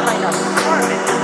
kind of garbage.